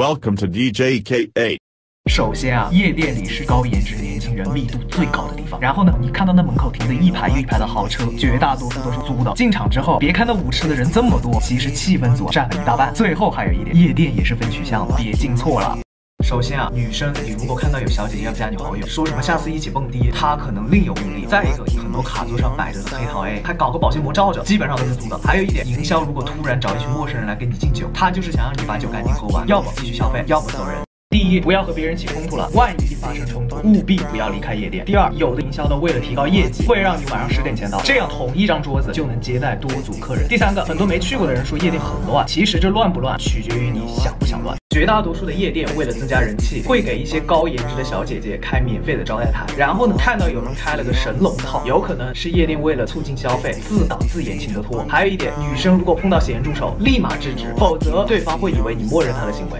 Welcome to DJ K A。首先啊，夜店里是高颜值年轻人密度最高的地方。然后呢，你看到那门口停的一排一排的豪车，绝大多数都是租的。进场之后，别看那舞池的人这么多，其实气氛组占了一大半。最后还有一点，夜店也是分取向的，别进错了。首先啊，女生你如果看到有小姐姐要加你好友，说什么下次一起蹦迪，她可能另有目的。再一个，很多卡座上摆着的黑桃 A，还搞个保鲜膜罩着，基本上都是租的。还有一点，营销如果突然找一群陌生人来跟你敬酒，他就是想让你把酒赶紧喝完，要么继续消费，要么走人。第一，不要和别人起冲突了，万一发生冲突，务必不要离开夜店。第二，有的营销呢，为了提高业绩，会让你晚上十点前到，这样同一张桌子就能接待多组客人。第三个，很多没去过的人说夜店很乱，其实这乱不乱取决于你想不想乱。绝大多数的夜店为了增加人气，会给一些高颜值的小姐姐开免费的招待台，然后呢，看到有人开了个神龙套，有可能是夜店为了促进消费，自导自演请的托。还有一点，女生如果碰到咸猪手，立马制止，否则对方会以为你默认她的行为。